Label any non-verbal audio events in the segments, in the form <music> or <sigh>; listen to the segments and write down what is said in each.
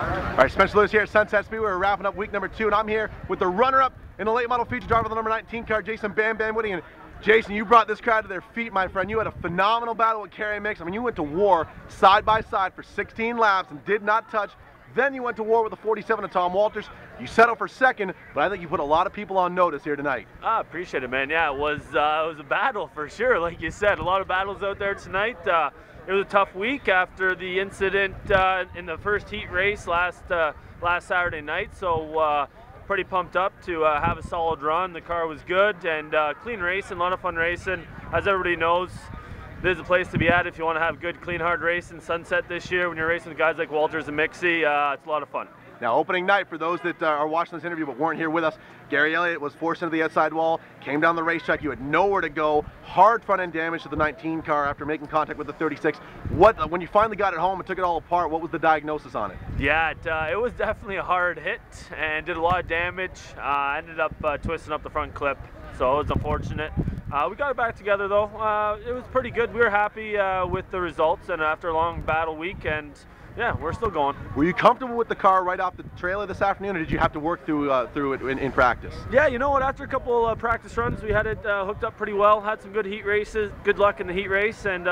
All right, Spencer Lewis here at Sunset Speedway. We're wrapping up week number two, and I'm here with the runner-up in the late model feature driver, the number 19 car, Jason Bam Bam Witty. And Jason, you brought this crowd to their feet, my friend. You had a phenomenal battle with Kerry Micks. I mean, you went to war side by side for 16 laps and did not touch. Then you went to war with the 47 of Tom Walters. You settled for second, but I think you put a lot of people on notice here tonight. I ah, appreciate it, man. Yeah, it was uh, it was a battle for sure. Like you said, a lot of battles out there tonight. Uh, it was a tough week after the incident uh, in the first heat race last uh, last Saturday night. So uh, pretty pumped up to uh, have a solid run. The car was good and clean racing, a lot of fun racing. As everybody knows, this is a place to be at if you want to have good, clean, hard race racing. Sunset this year when you're racing with guys like Walters and Mixie, uh, it's a lot of fun. Now, opening night, for those that uh, are watching this interview but weren't here with us, Gary Elliott was forced into the outside wall, came down the racetrack. You had nowhere to go. Hard front end damage to the 19 car after making contact with the 36. What, uh, when you finally got it home and took it all apart, what was the diagnosis on it? Yeah, it, uh, it was definitely a hard hit and did a lot of damage. I uh, ended up uh, twisting up the front clip, so it was unfortunate. Uh, we got it back together though. Uh, it was pretty good. We were happy uh, with the results and after a long battle week and yeah, we're still going. Were you comfortable with the car right off the trailer this afternoon or did you have to work through uh, through it in, in, practice? Yeah, you know what, after a couple uh, practice runs we had it uh, hooked up pretty well, had some good heat races, good luck in the heat race and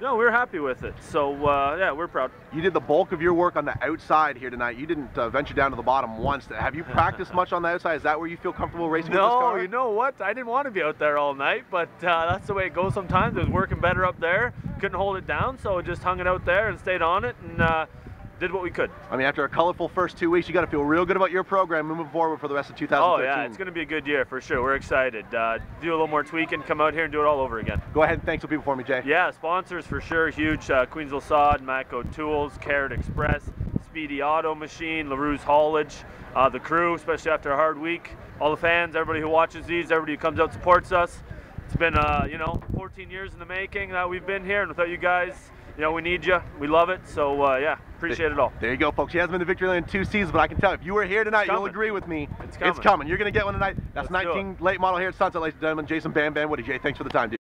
no, we're happy with it. So uh, yeah, we're proud. You did the bulk of your work on the outside here tonight. You didn't uh, venture down to the bottom once. Have you practiced <laughs> much on the outside? Is that where you feel comfortable racing no, with this car? you know what? I didn't want to be out there all night, but uh, that's the way it goes sometimes. It was working better up there. Couldn't hold it down, so just hung it out there and stayed on it. And uh, did what we could. I mean, after a colorful first two weeks, you got to feel real good about your program moving forward for the rest of 2013. Oh yeah, it's going to be a good year for sure. We're excited. Uh, do a little more tweaking, come out here and do it all over again. Go ahead and thank some people for me, Jay. Yeah, sponsors for sure, huge. Uh, Queensville Sod, Matco Tools, Carrot Express, Speedy Auto Machine, LaRue's Haulage, uh, the crew, especially after a hard week, all the fans, everybody who watches these, everybody who comes out supports us. It's been, uh, you know, 14 years in the making that we've been here, and without you guys, you know, we need you. We love it. So, uh, yeah, appreciate it all. There you go, folks. He hasn't been to Victory Lane in two seasons, but I can tell if you were here tonight, you'll agree with me. It's coming. It's coming. You're going to get one tonight. That's Let's 19 late model here at Sunset, ladies and gentlemen. Jason Bam Bam Witty. Jay, thanks for the time, dude.